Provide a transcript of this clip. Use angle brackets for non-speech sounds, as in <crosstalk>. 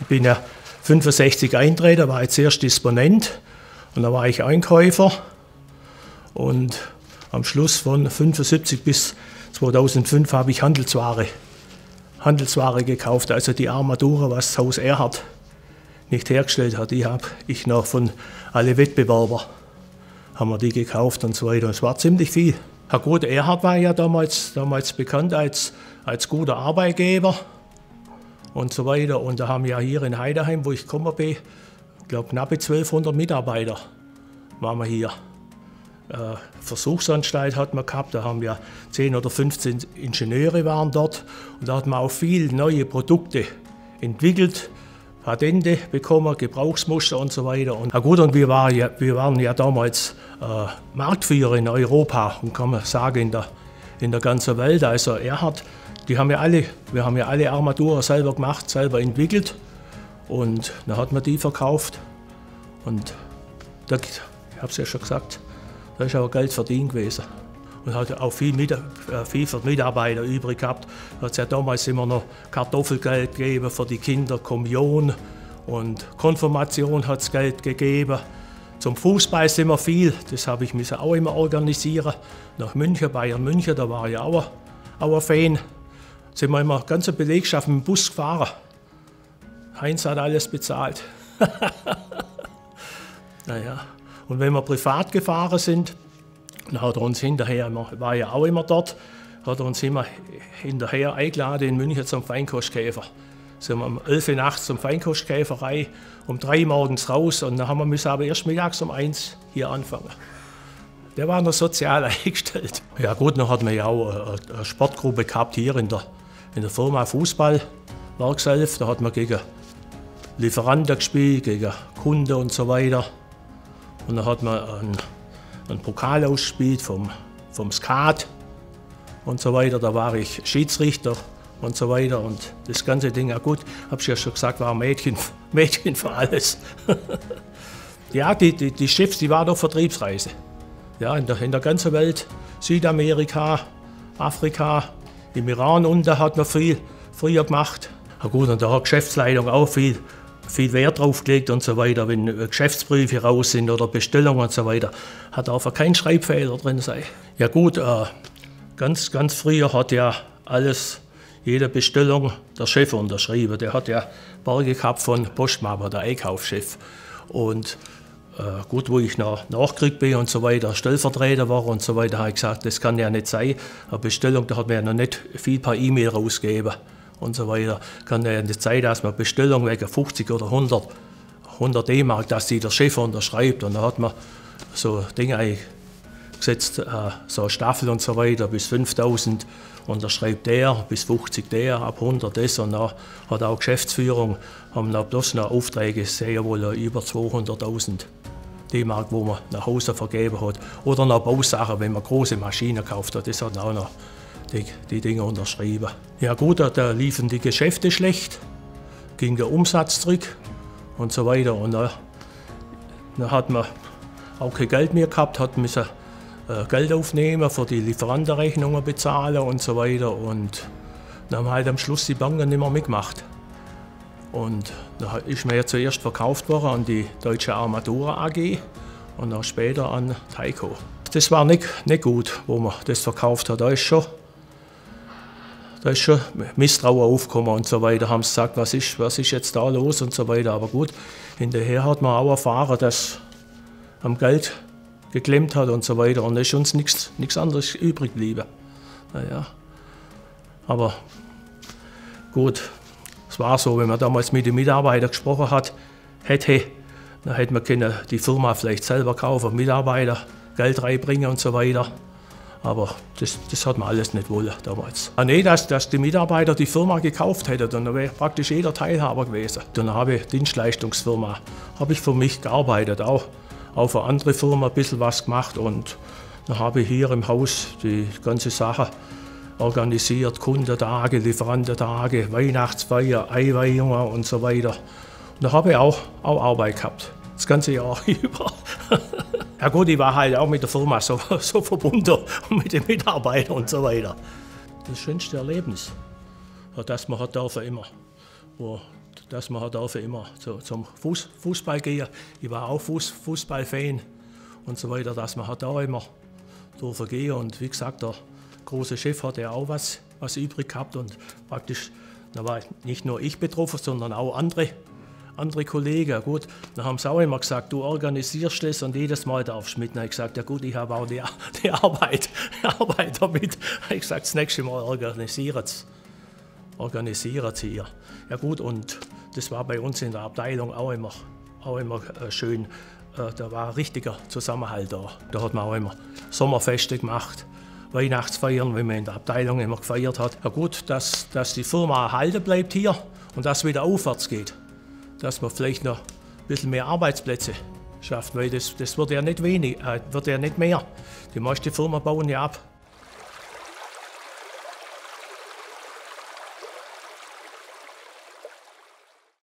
Ich bin ja 65 eintreten, war jetzt erst Disponent und dann war ich Einkäufer und am Schluss von 75 bis 2005 habe ich Handelsware, Handelsware gekauft, also die Armatur, was das Haus Erhard nicht hergestellt hat. Die habe ich noch von alle Wettbewerber haben wir die gekauft und so weiter. Es war ziemlich viel. Herr Gut Erhard war ja damals, damals bekannt als, als guter Arbeitgeber und so weiter. Und da haben wir hier in Heideheim, wo ich komme bin, glaube knappe 1200 Mitarbeiter waren wir hier. Äh, Versuchsanstalt hat man gehabt, da haben wir 10 oder 15 Ingenieure waren dort und da hat man auch viele neue Produkte entwickelt, Patente bekommen, Gebrauchsmuster und so weiter. Und, na gut, und wir waren ja, wir waren ja damals äh, Marktführer in Europa und kann man sagen in der, in der ganzen Welt. Also Erhard, die haben ja alle, wir haben ja alle Armaturen selber gemacht, selber entwickelt und dann hat man die verkauft und da, ich habe es ja schon gesagt, da ist auch Geld verdient gewesen. Und hat auch viel, mit, äh, viel für Mitarbeiter übrig gehabt. Da hat es ja damals immer noch Kartoffelgeld gegeben für die Kinder, Kommunion und Konfirmation hat es Geld gegeben. Zum Fußball sind wir viel, das habe ich mich auch immer organisieren. Nach München, Bayern München, da war ich auch ein Fan. Sind wir immer ganze Belegschaft mit dem Bus gefahren. Heinz hat alles bezahlt. <laughs> naja. Und wenn wir privat gefahren sind, dann hat er uns hinterher, war ja auch immer dort, hat er uns immer hinterher eingeladen in München zum Feinkostkäfer. Sind wir um 11 Uhr nachts zum Feinkostkäferei, um 3 Uhr morgens raus und dann haben wir müssen aber erst mittags um 1 hier anfangen. Der war noch sozial <laughs> eingestellt. Ja gut, dann hatten wir ja auch eine Sportgruppe gehabt hier in der, in der Firma Fußball, Werkself. Da hat man gegen Lieferanten gespielt, gegen Kunden und so weiter. Und dann hat man einen, einen Pokal ausgespielt vom, vom Skat und so weiter. Da war ich Schiedsrichter und so weiter. Und das ganze Ding, ja gut, habe ich ja schon gesagt, war ein Mädchen, <laughs> Mädchen für alles. <laughs> ja, die, die, die Chefs, die waren auf Vertriebsreise. Ja, in der, in der ganzen Welt, Südamerika, Afrika, im Iran da hat man viel früher gemacht. Ja gut, und da hat Geschäftsleitung auch viel viel Wert drauf gelegt und so weiter, wenn Geschäftsbriefe raus sind oder Bestellungen und so weiter, hat einfach kein Schreibfehler drin sein. Ja gut, äh, ganz, ganz früher hat ja alles, jede Bestellung der Chef unterschrieben. Der hat ja Berge gehabt von Postmapper, der Einkaufschef. Und äh, gut, wo ich nach, nachgekriegt bin und so weiter, Stellvertreter war und so weiter, habe ich gesagt, das kann ja nicht sein. Eine Bestellung, da hat man ja noch nicht viel per E-Mail rausgegeben und so weiter, kann ja nicht sein, dass man Bestellung wegen 50 oder 100, 100 D-Mark, dass die der Chef unterschreibt. Und da hat man so Dinge gesetzt, äh, so Staffel und so weiter, bis 5000 unterschreibt der, bis 50 der, ab 100 das. Und dann hat auch Geschäftsführung, haben dann bloß noch Aufträge, sehr wohl über 200.000 D-Mark, wo man nach Hause vergeben hat. Oder noch Bausachen, wenn man große Maschinen kauft hat, das hat auch noch die, die Dinge unterschrieben. Ja gut, da liefen die Geschäfte schlecht, ging der Umsatz zurück und so weiter. Und da, dann hat man auch kein Geld mehr gehabt, hat müssen äh, Geld aufnehmen, für die Lieferantenrechnungen bezahlen und so weiter. Und dann haben halt am Schluss die Banken nicht mehr mitgemacht. Und da ist mir ja zuerst verkauft worden an die Deutsche Armatura AG und dann später an Taiko. Das war nicht, nicht gut, wo man das verkauft hat. Da ist schon da ist schon Misstrauen aufgekommen und so weiter, haben sie gesagt, was ist, was ist jetzt da los und so weiter. Aber gut, hinterher hat man auch erfahren, dass am Geld geklemmt hat und so weiter und da ist uns nichts anderes übrig geblieben. Naja. Aber gut, es war so, wenn man damals mit den Mitarbeitern gesprochen hat, hätte, dann hätte man können die Firma vielleicht selber kaufen, Mitarbeiter, Geld reinbringen und so weiter. Aber das, das hat man alles nicht wollen damals. Ah, nee, dass, dass die Mitarbeiter die Firma gekauft hätten, dann wäre praktisch jeder Teilhaber gewesen. Dann habe ich Dienstleistungsfirma, habe ich für mich gearbeitet, auch, auch für andere Firmen ein bisschen was gemacht und dann habe ich hier im Haus die ganze Sache organisiert, Kundentage, Lieferantentage, Weihnachtsfeier, Eiweihungen und so weiter. Und da habe ich auch, auch Arbeit gehabt, das ganze Jahr <laughs> über. Ja gut, ich war halt auch mit der Firma so, <laughs> so verbunden und mit den Mitarbeitern und so weiter. Das schönste Erlebnis, das man hat dürfen immer, wo dass man halt immer zu, zum Fuß, Fußball gehen. Ich war auch Fuß, Fußballfan und so weiter, dass man halt auch immer dürfen gehen. Und wie gesagt, große Chef hat ja auch was, was übrig gehabt und praktisch, da war nicht nur ich betroffen, sondern auch andere, andere Kollegen. Gut, dann haben sie auch immer gesagt, du organisierst das und jedes Mal darfst du mit. Habe ich gesagt, ja gut, ich habe auch die, <laughs> die Arbeit, die Arbeit damit. Ich gesagt, das nächste Mal organisiert es organisieren sie hier. Ja gut, und das war bei uns in der Abteilung auch immer, auch immer äh, schön. Äh, da war ein richtiger Zusammenhalt da. Da hat man auch immer Sommerfeste gemacht, Weihnachtsfeiern, wenn man in der Abteilung immer gefeiert hat. Ja gut, dass, dass die Firma erhalten bleibt hier und dass es wieder aufwärts geht. Dass man vielleicht noch ein bisschen mehr Arbeitsplätze schafft, weil das, das wird, ja nicht wenig, äh, wird ja nicht mehr. Die meisten Firmen bauen ja ab.